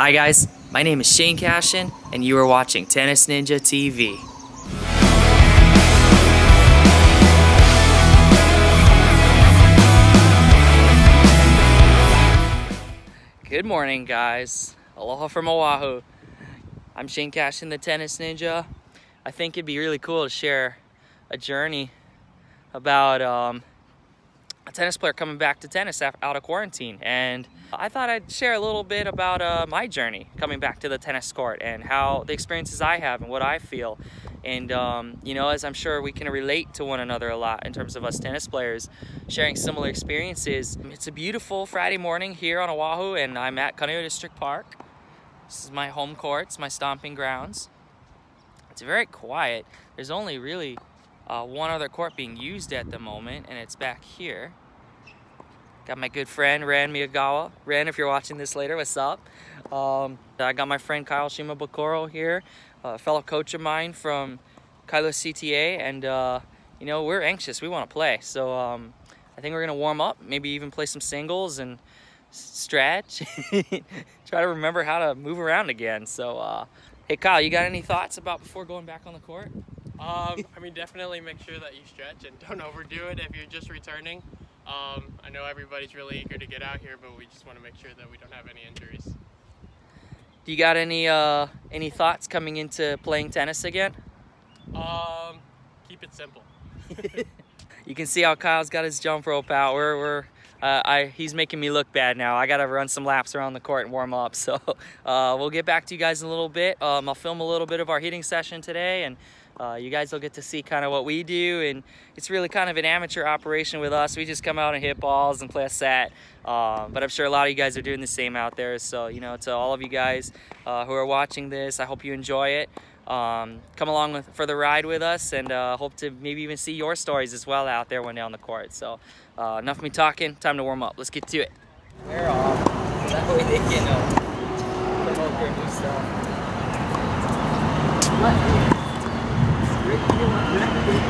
Hi guys, my name is Shane Cashen, and you are watching Tennis Ninja TV. Good morning guys, aloha from Oahu. I'm Shane Cashen, the Tennis Ninja. I think it'd be really cool to share a journey about um, a tennis player coming back to tennis out of quarantine. And I thought I'd share a little bit about uh, my journey coming back to the tennis court and how the experiences I have and what I feel. And, um, you know, as I'm sure we can relate to one another a lot in terms of us tennis players sharing similar experiences. It's a beautiful Friday morning here on Oahu and I'm at Kaneohe District Park. This is my home courts, my stomping grounds. It's very quiet. There's only really uh, one other court being used at the moment, and it's back here. Got my good friend Ran Miyagawa. Ran, if you're watching this later, what's up? Um, I got my friend Kyle Shimabukuro here, a fellow coach of mine from Kailua CTA, and uh, you know we're anxious. We want to play, so um, I think we're gonna warm up, maybe even play some singles and stretch. Try to remember how to move around again. So, uh, hey Kyle, you got any thoughts about before going back on the court? Um, I mean, definitely make sure that you stretch and don't overdo it if you're just returning. Um, I know everybody's really eager to get out here, but we just want to make sure that we don't have any injuries. Do you got any uh, any thoughts coming into playing tennis again? Um, keep it simple. you can see how Kyle's got his jump rope out. We're, we're uh, I, he's making me look bad now. I gotta run some laps around the court and warm up. So uh, we'll get back to you guys in a little bit. Um, I'll film a little bit of our hitting session today and uh, you guys will get to see kind of what we do and it's really kind of an amateur operation with us. We just come out and hit balls and play a set. Uh, but I'm sure a lot of you guys are doing the same out there. So, you know, to all of you guys uh, who are watching this, I hope you enjoy it. Um, come along with, for the ride with us and uh, hope to maybe even see your stories as well out there when down the court. So uh, enough of me talking, time to warm up. Let's get to it. We're off. That way they can promote their new stuff. Thank you.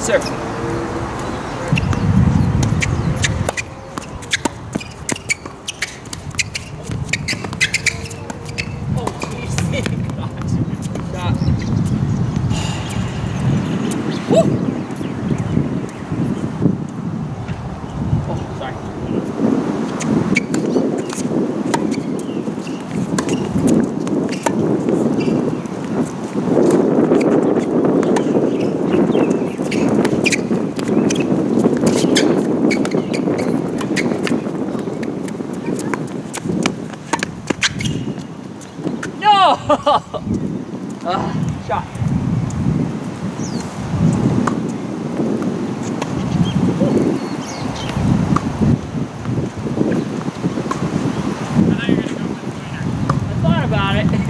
Good serve. Oh, jeez. Shot. Woo! Oh, sorry. No! Ah, shot. I thought you were gonna go with the I thought about it. no, no, no, no, no. Shot. Sorry. No, no. That must be what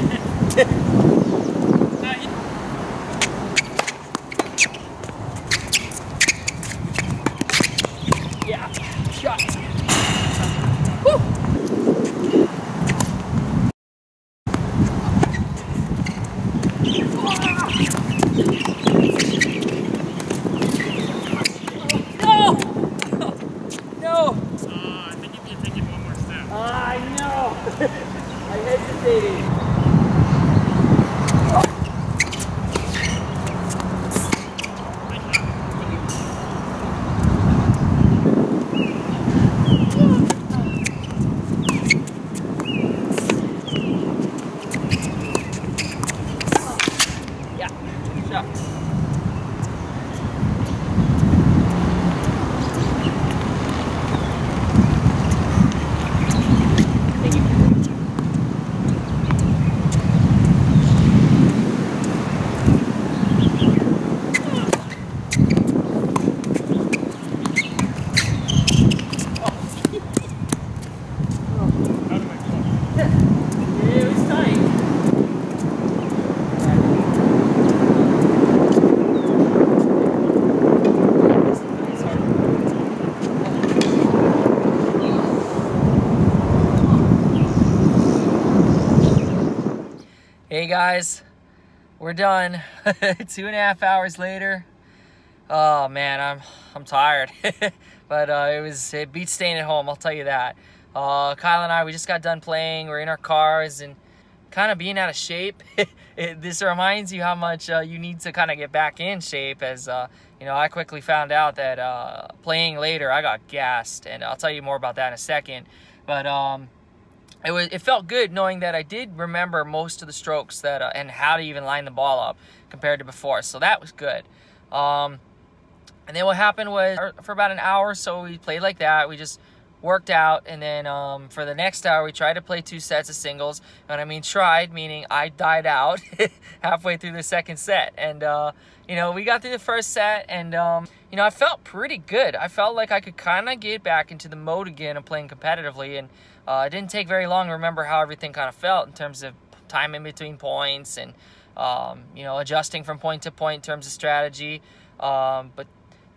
Yeah, shot. No! No! Uh, I think if you take it one more step. I know. I hesitated. Hey guys, we're done. Two and a half hours later. Oh man, I'm I'm tired, but uh, it was it beats staying at home. I'll tell you that. Uh, Kyle and I, we just got done playing. We're in our cars and kind of being out of shape. it, this reminds you how much uh, you need to kind of get back in shape. As uh, you know, I quickly found out that uh, playing later, I got gassed, and I'll tell you more about that in a second. But um, it was it felt good knowing that I did remember most of the strokes that uh, and how to even line the ball up compared to before. So that was good. Um, and then what happened was for about an hour or so we played like that. We just worked out and then um, for the next hour we tried to play two sets of singles and i mean tried meaning i died out halfway through the second set. And uh, you know we got through the first set and um, you know i felt pretty good. I felt like i could kind of get back into the mode again of playing competitively and uh, it didn't take very long to remember how everything kind of felt in terms of time in between points and um, you know adjusting from point to point in terms of strategy. Um, but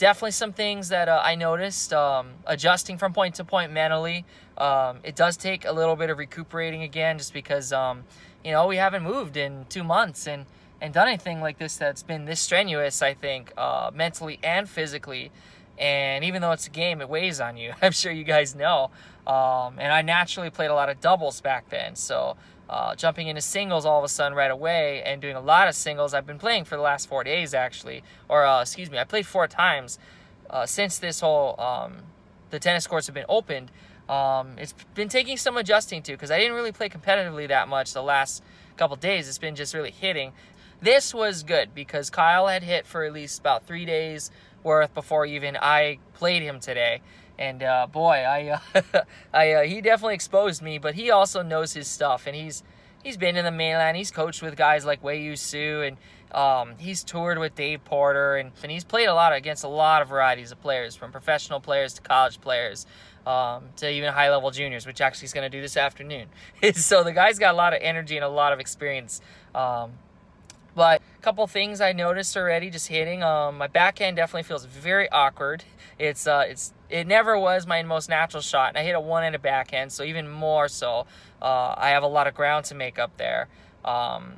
definitely some things that uh, I noticed. Um, adjusting from point to point mentally, um, it does take a little bit of recuperating again, just because um, you know we haven't moved in two months and and done anything like this that's been this strenuous. I think uh, mentally and physically. And even though it's a game, it weighs on you. I'm sure you guys know. Um, and I naturally played a lot of doubles back then, so uh, jumping into singles all of a sudden right away and doing a lot of singles. I've been playing for the last four days actually, or uh, excuse me, I played four times uh, since this whole um, the tennis courts have been opened. Um, it's been taking some adjusting to because I didn't really play competitively that much the last couple days. It's been just really hitting. This was good because Kyle had hit for at least about three days worth before even I played him today. And uh, boy, I, uh, I uh, he definitely exposed me, but he also knows his stuff, and he's he's been in the mainland. He's coached with guys like Wei Yu Su, and um, he's toured with Dave Porter, and, and he's played a lot against a lot of varieties of players, from professional players to college players. Um, to even high level juniors, which actually he's going to do this afternoon. so the guy's got a lot of energy and a lot of experience. Um, but a couple things I noticed already just hitting. Um, my backhand definitely feels very awkward. It's uh, it's it never was my most natural shot, and I hit a one-handed backhand, so even more so. Uh, I have a lot of ground to make up there. Um,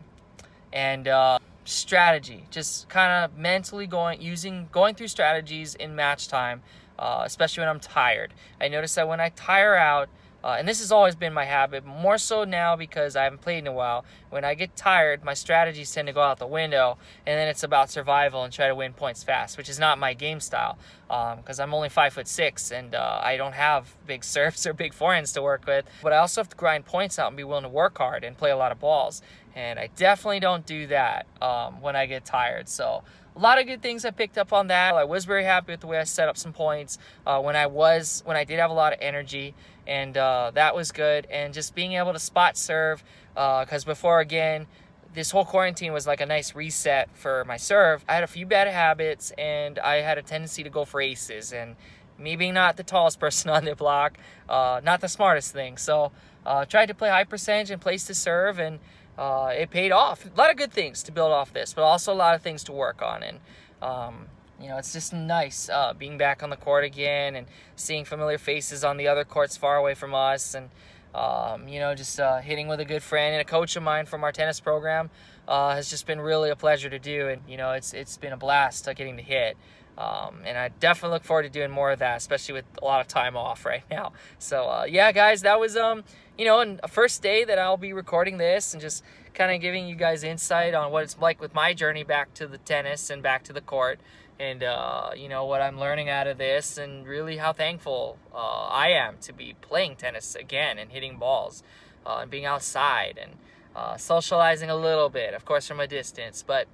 and uh, strategy, just kind of mentally going using going through strategies in match time, uh, especially when I'm tired. I notice that when I tire out uh, and this has always been my habit, more so now because I haven't played in a while. When I get tired, my strategies tend to go out the window, and then it's about survival and try to win points fast, which is not my game style. Because um, I'm only five foot six, and uh, I don't have big serves or big forehands to work with. But I also have to grind points out and be willing to work hard and play a lot of balls. And I definitely don't do that um, when I get tired. So a lot of good things I picked up on that. I was very happy with the way I set up some points uh, when I was when I did have a lot of energy and uh, that was good. And just being able to spot serve, because uh, before again, this whole quarantine was like a nice reset for my serve. I had a few bad habits, and I had a tendency to go for aces. And me being not the tallest person on the block, uh, not the smartest thing. So uh, tried to play high percentage and place to serve, and uh, it paid off. A lot of good things to build off this, but also a lot of things to work on. And um, you know, it's just nice uh, being back on the court again and seeing familiar faces on the other courts far away from us, and um, you know, just uh, hitting with a good friend and a coach of mine from our tennis program uh, has just been really a pleasure to do, and you know, it's it's been a blast uh, getting to hit. Um, and I definitely look forward to doing more of that, especially with a lot of time off right now. So uh, yeah, guys, that was um, you know, a first day that I'll be recording this and just kind of giving you guys insight on what it's like with my journey back to the tennis and back to the court and uh, you know what I'm learning out of this, and really how thankful uh, I am to be playing tennis again and hitting balls, uh, and being outside and uh, socializing a little bit, of course from a distance. But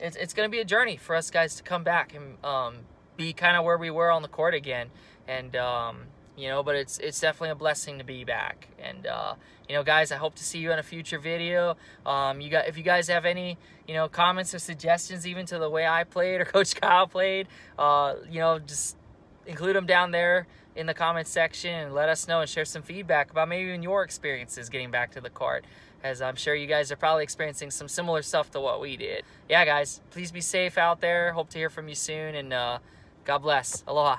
it's it's going to be a journey for us guys to come back and um, be kind of where we were on the court again, and um, you know. But it's it's definitely a blessing to be back, and uh, you know, guys, I hope to see you in a future video. Um, you got if you guys have any you know comments or suggestions, even to the way I played or Coach Kyle played, uh, you know, just include them down there in the comments section and let us know and share some feedback about maybe even your experiences getting back to the court as I'm sure you guys are probably experiencing some similar stuff to what we did. Yeah, guys, please be safe out there. Hope to hear from you soon, and uh, God bless. Aloha.